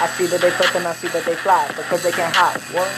I see that they and I see that they fly because they can't hop. What?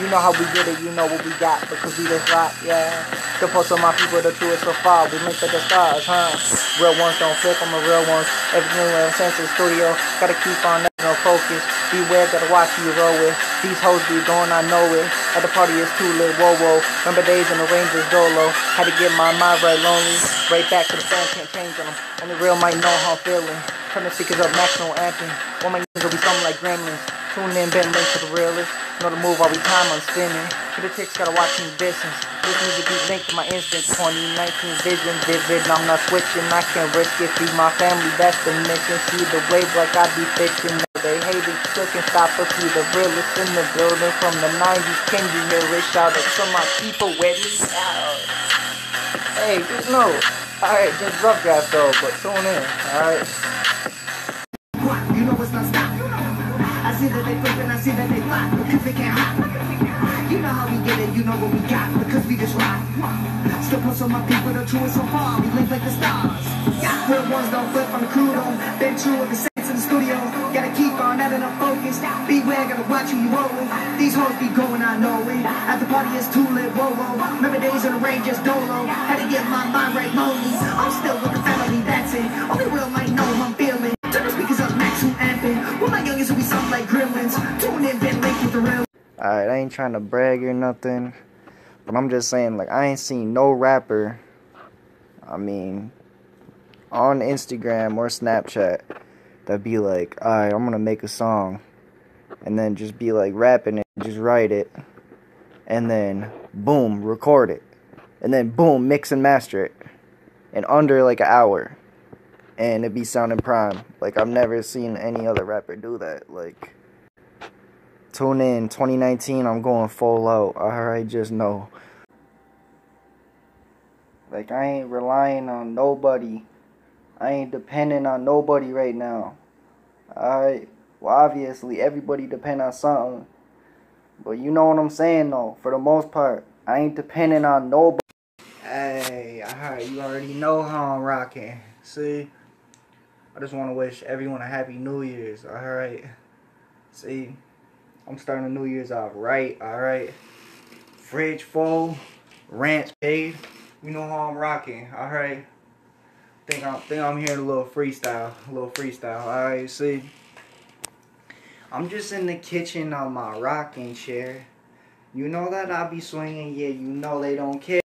You know how we get it, you know what we got because we just rock, yeah. The post of my people, the truest so far. We link to the stars, huh? Real ones don't flip, I'm a real one. Everything in sense in studio. Gotta keep on that no focus. Beware, gotta watch you roll with. These hoes be going, I know it. At the party it's too lit, whoa whoa. Remember days in the Rangers dolo. Had to get my mind right lonely. Right back to the fans, can't change them. Only real might know how I'm feeling. Turn the speakers up, maximum anthem. One my will be something like gremlins. Tune in, been linked to the realest. Know the move, we time I'm spinning. Chicks, gotta watch me distance. This music be linked to my instinct. 2019 vision, vivid. I'm not switching, I can't risk it. Feed my family, that's the mission. See the wave like I be fixing. They hate it, can stop us. See the realest in the building from the 90s. Can you hear it? Shout out to my people with me. Hey, just know. Alright, just rough draft though, but tune in. Alright. You know it's not stop. I see that they flip and I see that they fly because they can't hop. You know how we get it, you know what we got because we just rock. Still push on my people, the truest so far. We live like the stars. Yeah, real ones don't flip on the crew though. Been true with the saints in the studio. Gotta keep on having a focus. Beware, gotta watch who you roll with. These hoes be going, I know it. At the party it's too lit, whoa whoa. Remember days on the rain, just dolo. Had to get my mind right, lonely. I'm still with the family, that's it. Only real might know I'm Alright, I ain't trying to brag or nothing. But I'm just saying, like, I ain't seen no rapper, I mean, on Instagram or Snapchat that be like, alright, I'm gonna make a song. And then just be like rapping it, just write it. And then, boom, record it. And then, boom, mix and master it. In under like an hour. And it be sounding prime. Like, I've never seen any other rapper do that. Like, Tune in 2019, I'm going full out. Alright, just know. Like, I ain't relying on nobody. I ain't depending on nobody right now. Alright? Well, obviously, everybody depend on something. But you know what I'm saying, though. For the most part, I ain't depending on nobody. Hey, alright, you already know how I'm rocking. See? I just want to wish everyone a happy New Year's, alright? See? I'm starting the New Year's off right, alright? Fridge full, rants paid. You know how I'm rocking, alright? Think I'm think I'm hearing a little freestyle, a little freestyle. Alright, see. I'm just in the kitchen on my rocking chair. You know that I be swinging, yeah, you know they don't care.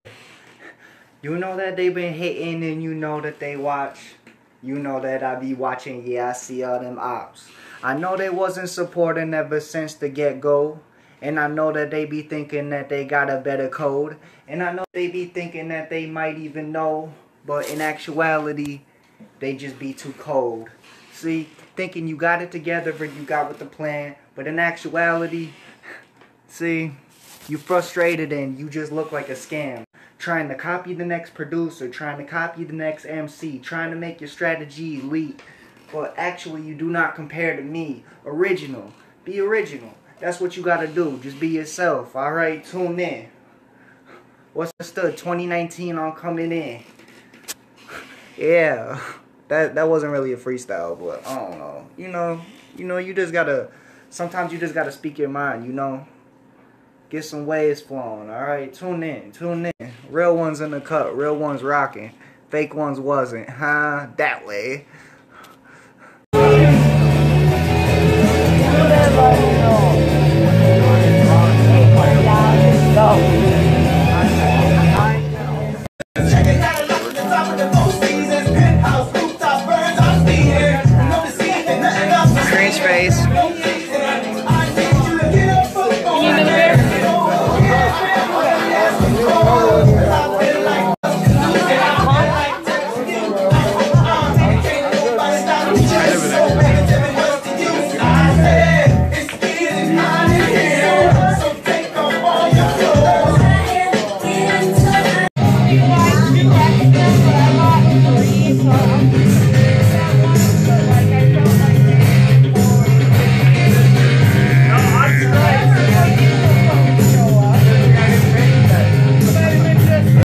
You know that they been hitting and you know that they watch. You know that I be watching, yeah, I see all them ops. I know they wasn't supporting ever since the get-go. And I know that they be thinking that they got a better code. And I know they be thinking that they might even know. But in actuality, they just be too cold. See, thinking you got it together but you got with the plan. But in actuality, see, you frustrated and you just look like a scam. Trying to copy the next producer, trying to copy the next MC, trying to make your strategy elite. But actually, you do not compare to me. Original. Be original. That's what you gotta do. Just be yourself. Alright, tune in. What's the stud? 2019 on coming in. Yeah. That that wasn't really a freestyle, but I don't know. You know, you know, you just gotta sometimes you just gotta speak your mind, you know. Get some waves flowing, alright? Tune in, tune in. Real ones in the cut, real ones rocking. Fake ones wasn't, huh? That way.